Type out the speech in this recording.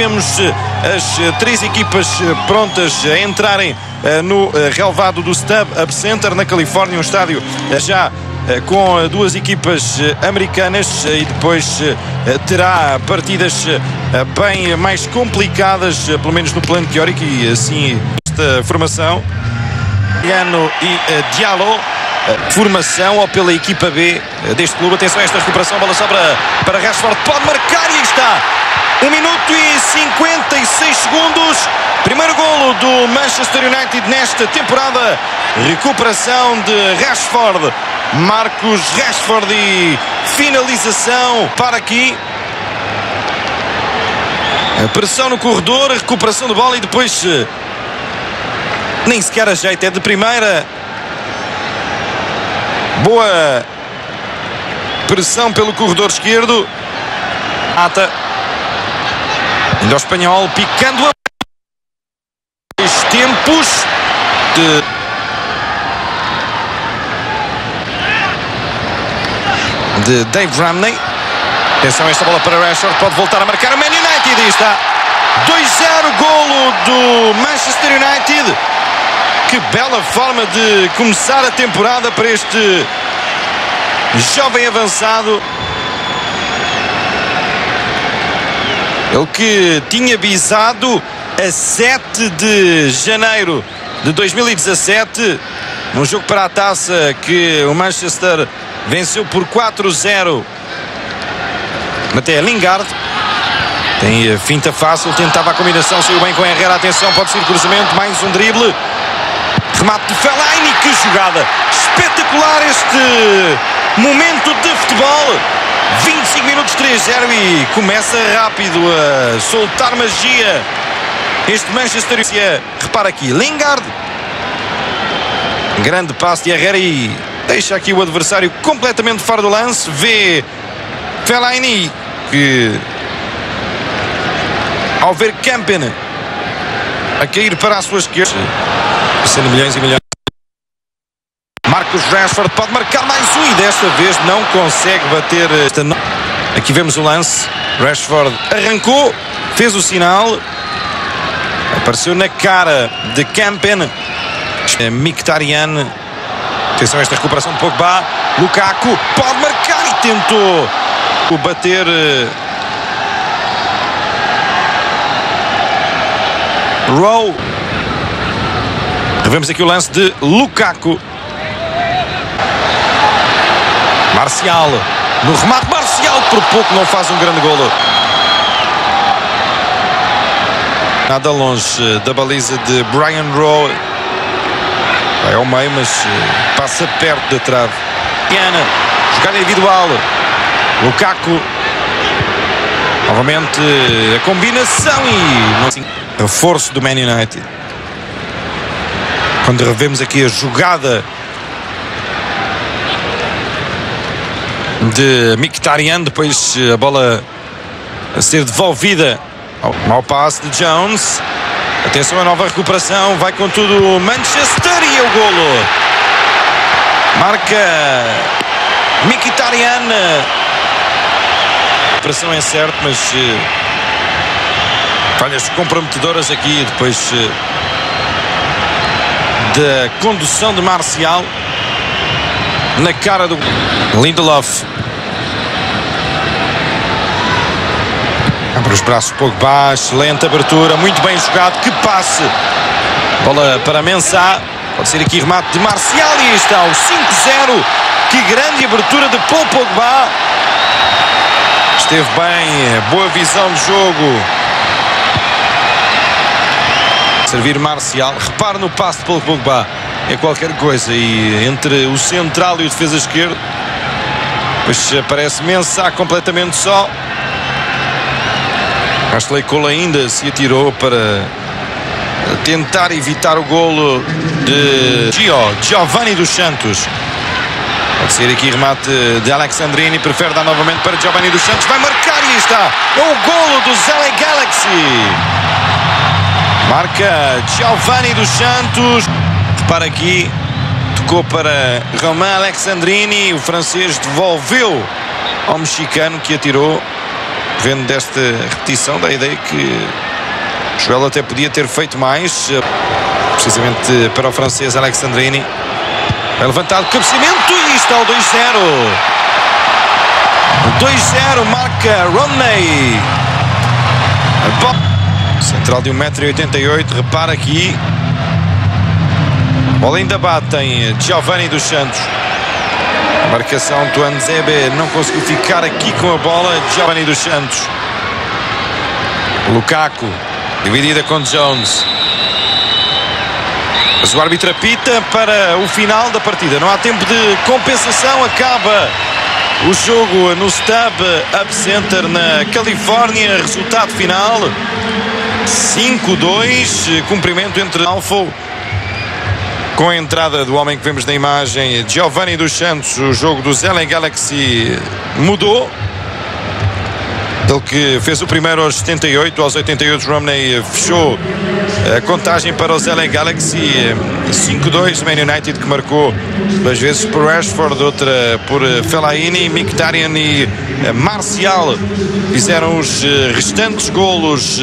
Vemos as três equipas prontas a entrarem no relevado do Stub Up Center na Califórnia, um estádio já com duas equipas americanas e depois terá partidas bem mais complicadas, pelo menos no plano teórico, e assim esta formação. Diano e Diallo formação ou pela equipa B deste clube. Atenção a esta recuperação, bola só para, para Rashford, pode marcar e está. 1 minuto e 56 segundos. Primeiro golo do Manchester United nesta temporada. Recuperação de Rashford. Marcos Rashford e finalização para aqui. A pressão no corredor, recuperação de bola e depois nem sequer ajeita. É de primeira. Boa pressão pelo corredor esquerdo. Ata. Ainda o espanhol picando a. Os tempos de. De Dave Ramney. Atenção esta bola para Rashford. Pode voltar a marcar o Man United. E está 2-0 golo do Manchester United. Que bela forma de começar a temporada para este jovem avançado. Ele que tinha visado a 7 de janeiro de 2017, num jogo para a taça que o Manchester venceu por 4-0. Até Lingard tem finta fácil, tentava a combinação, saiu bem com Herrera. Atenção, pode ser cruzamento, mais um drible. Remate de Fellaini, que jogada espetacular este momento de futebol. 25 minutos 3-0 e começa rápido a soltar magia. Este Manchester United, repara aqui, Lingard. Grande passe de Herrera e deixa aqui o adversário completamente fora do lance. Vê Fellaini, que ao ver Campen a cair para a sua esquerda, sendo milhões e milhões. Marcos Rashford pode marcar mais um e desta vez não consegue bater esta. Aqui vemos o lance. Rashford arrancou, fez o sinal, apareceu na cara de Campen. Mkhitaryan. Atenção a esta recuperação de Pogba. Lukaku pode marcar e tentou bater. Rowe. Revemos aqui o lance de Lukaku. Marcial. No remate, Marcial por pouco não faz um grande golo. Nada longe da baliza de Brian Rowe. Vai ao meio, mas passa perto da trave. Piana, jogada individual. Lukaku. Novamente a combinação e reforço do Man United. Quando revemos aqui a jogada de Mkhitaryan, depois a bola a ser devolvida ao mau passe de Jones. Atenção à nova recuperação, vai com tudo Manchester e o golo. Marca Mkhitaryan. A operação é certa, mas uh, falhas comprometedoras aqui depois uh, da condução de Marcial na cara do Lindelof. Abre os braços Pogba, excelente abertura, muito bem jogado, que passe. Bola para Mensah, pode ser aqui remate de Marcial e está o 5-0. Que grande abertura de Paul Pogba. Esteve bem, boa visão de jogo. Servir Marcial, repare no passe de Paul Pogba é qualquer coisa e entre o central e o defesa esquerdo pois aparece Mensah completamente só. Ashley Cole ainda se atirou para tentar evitar o golo de Gio, Giovanni dos Santos. Pode ser aqui remate de Alexandrini prefere dar novamente para Giovanni dos Santos. Vai marcar e está. É o golo do LA Galaxy. Marca Giovanni dos Santos para aqui, tocou para Romain Alexandrini, o francês devolveu ao mexicano que atirou vendo desta repetição da ideia que Joel até podia ter feito mais, precisamente para o francês Alexandrini. É levantado cabeceamento e está o 2-0. 2-0 marca Rodney. Central de 1,88m, repara aqui. Bola ainda bate em Giovanni dos Santos. Marcação do Anzebe não conseguiu ficar aqui com a bola. Giovanni dos Santos. Lukaku, dividida com Jones. Mas o árbitro apita para o final da partida. Não há tempo de compensação. Acaba o jogo no Stub Up Center na Califórnia. Resultado final 5-2. Cumprimento entre Alfo com a entrada do homem que vemos na imagem, Giovanni dos Santos, o jogo do LA Galaxy mudou. Ele que fez o primeiro aos 78, aos 88 Romney fechou a contagem para os LA Galaxy 5-2, Man United que marcou duas vezes por Rashford, outra por Fellaini, Mkhitaryan e Marcial fizeram os restantes golos